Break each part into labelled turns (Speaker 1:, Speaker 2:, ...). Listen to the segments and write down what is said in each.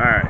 Speaker 1: Alright. Caden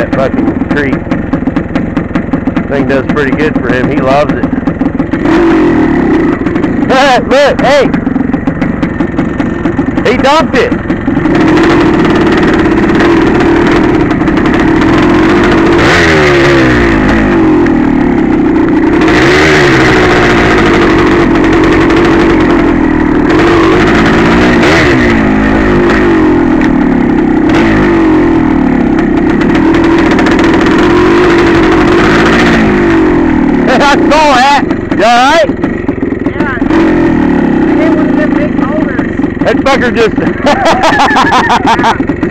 Speaker 1: that fucking creek. Thing does pretty good for him. He loves it. Look, hey! He dumped it! I saw! You alright?
Speaker 2: Yeah. I hit one of them big boulders.
Speaker 1: That fucker just...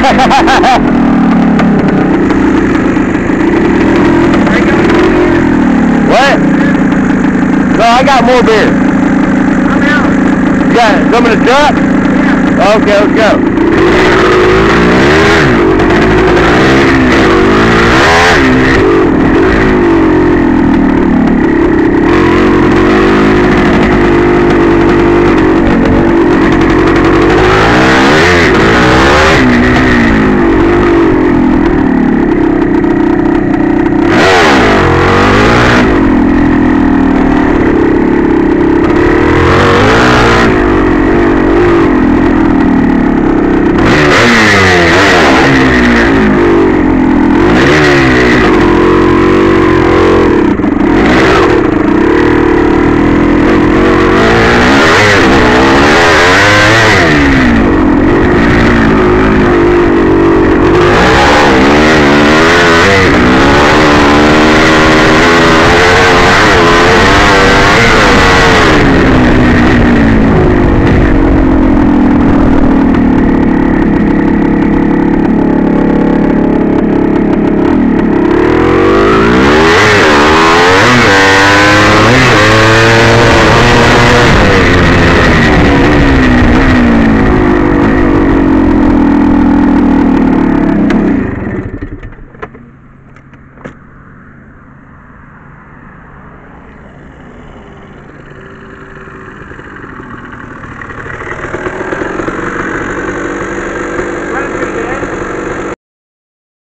Speaker 1: what? No, I got more beer.
Speaker 2: I'm out.
Speaker 1: You got some in the truck?
Speaker 2: Yeah.
Speaker 1: Okay, let's go.